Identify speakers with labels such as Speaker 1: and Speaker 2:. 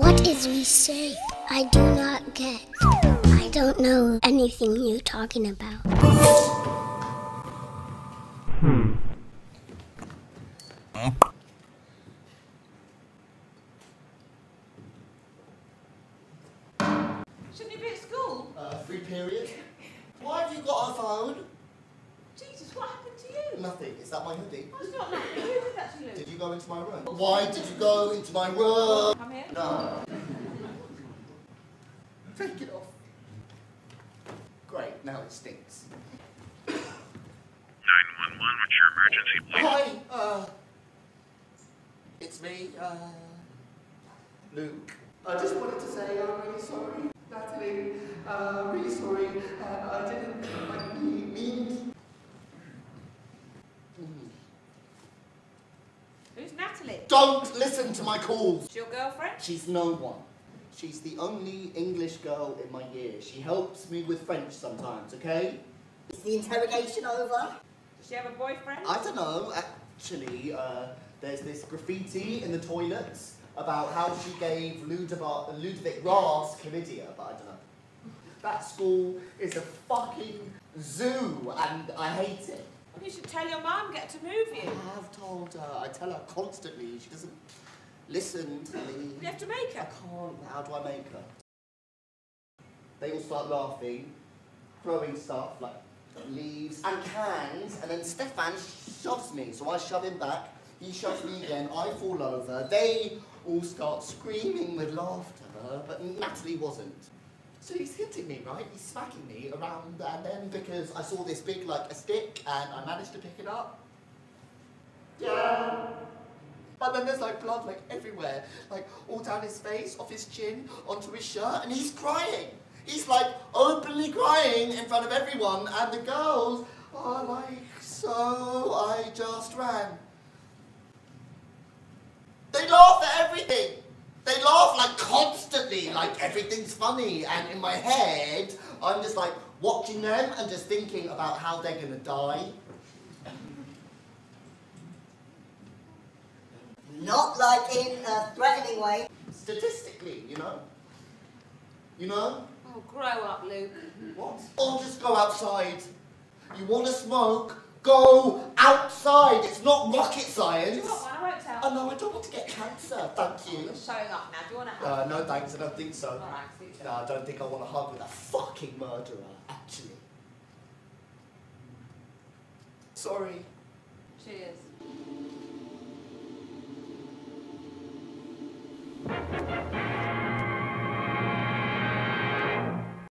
Speaker 1: What is we say? I do not get. I don't know anything you're talking about.
Speaker 2: Shouldn't you be at school?
Speaker 3: Uh, free period. Why have you got a phone?
Speaker 2: Jesus, what happened to you?
Speaker 3: Nothing. Is that my hoodie?
Speaker 2: That's not nothing. Who did that to you?
Speaker 3: Did you go into my room? Why did you go into my room?
Speaker 2: Come here.
Speaker 3: No. Take it off. Great, now it stinks.
Speaker 4: 911, what's your emergency, please?
Speaker 3: Hi, uh, it's me, uh, Luke. I just wanted to say I'm really sorry, Natalie. Uh, really sorry. Uh, I didn't like, Don't listen to my calls.
Speaker 2: Is your girlfriend?
Speaker 3: She's no one. She's the only English girl in my year. She helps me with French sometimes, okay?
Speaker 5: Is the interrogation over?
Speaker 2: Does she have a boyfriend?
Speaker 3: I don't know. Actually, uh, there's this graffiti in the toilets about how she gave Ludovic, Ludovic Ross chlamydia, but I don't know. That school is a fucking zoo, and I hate it.
Speaker 2: You should tell your mum, get to move you.
Speaker 3: I have told her. I tell her constantly. She doesn't listen to me.
Speaker 2: You have to make her.
Speaker 3: I can't. How do I make her? They all start laughing, throwing stuff like leaves and cans, and then Stefan shoves me. So I shove him back. He shoves me again. I fall over. They all start screaming with laughter, but Natalie wasn't. So he's hitting me, right? He's smacking me around, and then because I saw this big, like, a stick, and I managed to pick it up. Yeah. But then there's like blood like everywhere, like all down his face, off his chin, onto his shirt, and he's crying. He's like openly crying in front of everyone, and the girls are like, so I just ran. They laugh at everything. They like everything's funny, and in my head, I'm just like watching them and just thinking about how they're gonna die.
Speaker 5: Not like in a threatening way.
Speaker 3: Statistically, you know. You know?
Speaker 2: Oh, grow up, Luke.
Speaker 3: What? Or just go outside. You want to smoke? Go outside. It's not rocket science.
Speaker 2: You want one? I won't tell.
Speaker 3: Oh no, I don't want to get cancer. Thank you.
Speaker 2: Showing off now. Do you want to
Speaker 3: Uh,
Speaker 2: have?
Speaker 3: no thanks, I don't think so.
Speaker 2: Alright, see you
Speaker 3: No, I don't think I want to hug with a fucking murderer, actually. Sorry.
Speaker 2: Cheers.